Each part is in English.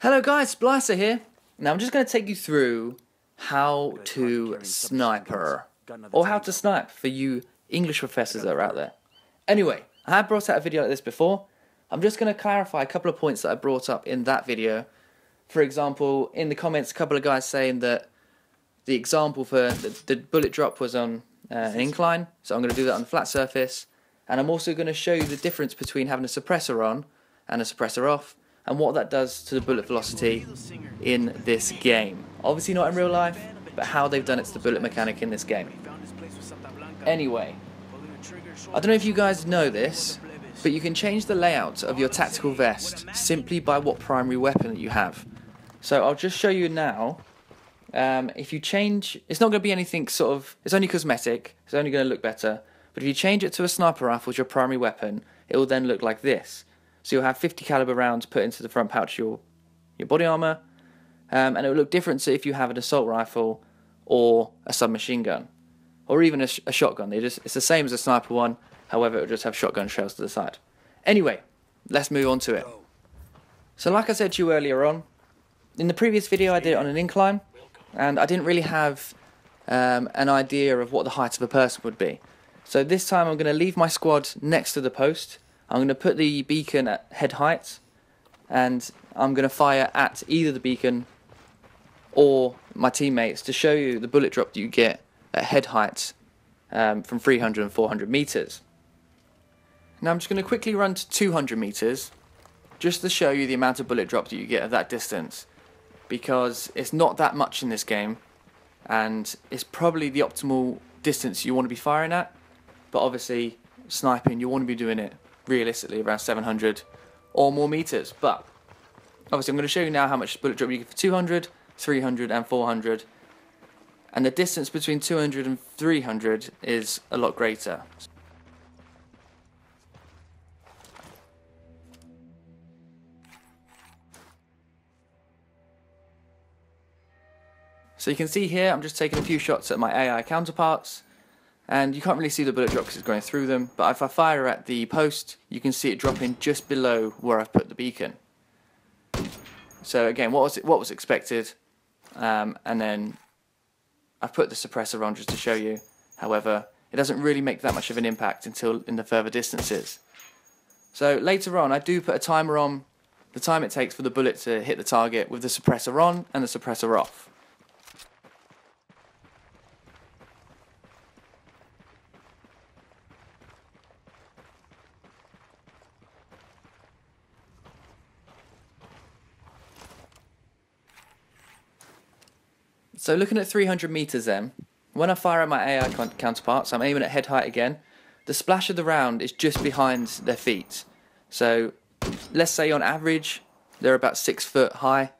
Hello guys, Splicer here. Now I'm just going to take you through how to sniper, or how to snipe for you English professors that are out there. Anyway, I have brought out a video like this before. I'm just going to clarify a couple of points that I brought up in that video. For example, in the comments, a couple of guys saying that the example for the, the bullet drop was on uh, an incline, so I'm going to do that on a flat surface. And I'm also going to show you the difference between having a suppressor on and a suppressor off, and what that does to the bullet velocity in this game. Obviously not in real life, but how they've done it to the bullet mechanic in this game. Anyway, I don't know if you guys know this, but you can change the layout of your tactical vest simply by what primary weapon that you have. So I'll just show you now. Um, if you change, it's not going to be anything sort of, it's only cosmetic, it's only going to look better. But if you change it to a sniper rifle as your primary weapon, it will then look like this. So you'll have 50 caliber rounds put into the front pouch of your, your body armor, um, and it will look different if you have an assault rifle or a submachine gun, or even a, sh a shotgun. They just, it's the same as a sniper one, however, it will just have shotgun shells to the side. Anyway, let's move on to it. So like I said to you earlier on, in the previous video I did it on an incline, and I didn't really have um, an idea of what the height of a person would be. So this time I'm going to leave my squad next to the post. I'm going to put the beacon at head height, and I'm going to fire at either the beacon or my teammates to show you the bullet drop that you get at head height um, from 300 and 400 meters. Now I'm just going to quickly run to 200 meters just to show you the amount of bullet drop that you get at that distance because it's not that much in this game and it's probably the optimal distance you want to be firing at but obviously sniping you want to be doing it realistically around 700 or more meters but obviously I'm going to show you now how much bullet drop you get for 200 300 and 400 and the distance between 200 and 300 is a lot greater. So you can see here, I'm just taking a few shots at my AI counterparts, and you can't really see the bullet drop because it's going through them, but if I fire at the post, you can see it dropping just below where I've put the beacon. So again, what was it, what was expected, um, and then I've put the suppressor on just to show you. However, it doesn't really make that much of an impact until in the further distances. So later on, I do put a timer on the time it takes for the bullet to hit the target with the suppressor on and the suppressor off. So looking at 300 meters then, when I fire at my AI counterparts, I'm aiming at head height again. The splash of the round is just behind their feet. So let's say on average, they're about six foot high.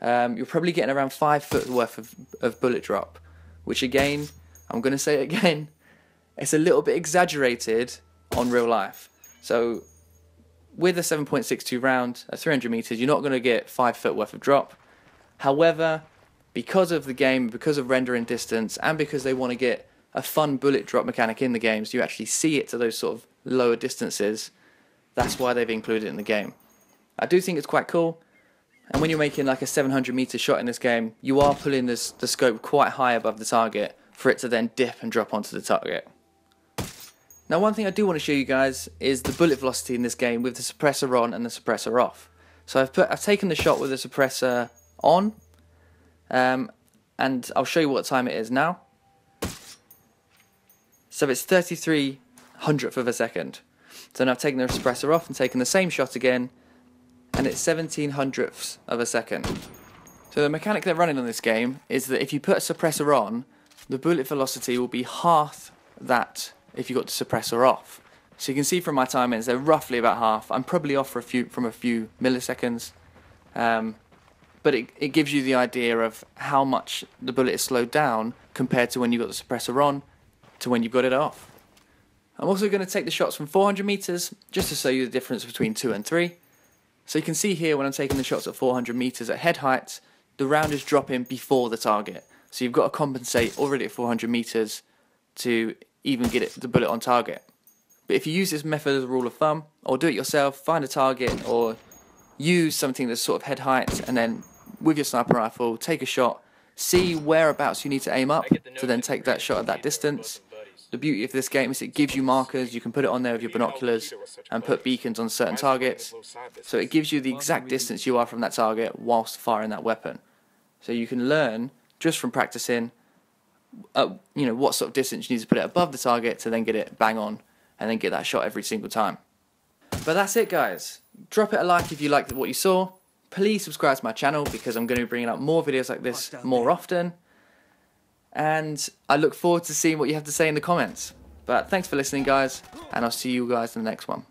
Um, you're probably getting around five foot worth of, of bullet drop, which again, I'm going to say it again, it's a little bit exaggerated on real life. So with a 7.62 round at 300 meters, you're not going to get five foot worth of drop. However, because of the game, because of rendering distance, and because they want to get a fun bullet drop mechanic in the games, you actually see it to those sort of lower distances. That's why they've included it in the game. I do think it's quite cool. And when you're making like a 700 meter shot in this game, you are pulling this, the scope quite high above the target for it to then dip and drop onto the target. Now one thing I do want to show you guys is the bullet velocity in this game with the suppressor on and the suppressor off. So I've put I've taken the shot with the suppressor on um, and I'll show you what time it is now. So it's 33 hundredth of a second. So now I've taken the suppressor off and taken the same shot again, and it's 17 hundredths of a second. So the mechanic they're running on this game is that if you put a suppressor on, the bullet velocity will be half that if you got the suppressor off. So you can see from my timings, they're roughly about half. I'm probably off for a few from a few milliseconds. Um, but it, it gives you the idea of how much the bullet is slowed down compared to when you've got the suppressor on to when you've got it off. I'm also going to take the shots from 400 meters just to show you the difference between 2 and 3. So you can see here when I'm taking the shots at 400 meters at head height, the round is dropping before the target. So you've got to compensate already at 400 meters to even get it, the bullet on target. But if you use this method as a rule of thumb, or do it yourself, find a target, or use something that's sort of head height, and then with your sniper rifle, take a shot, see whereabouts you need to aim up to then take that shot at that distance. The beauty of this game is it gives you markers, you can put it on there with your binoculars and put beacons on certain targets. So it gives you the exact distance you are from that target whilst firing that weapon. So you can learn just from practicing uh, you know what sort of distance you need to put it above the target to then get it bang on and then get that shot every single time. But that's it guys. Drop it a like if you liked what you saw. Please subscribe to my channel because I'm going to be bringing out more videos like this more often and I look forward to seeing what you have to say in the comments. But thanks for listening, guys, and I'll see you guys in the next one.